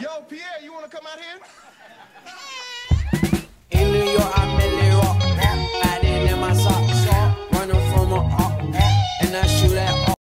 Yo, Pierre, you want to come out here?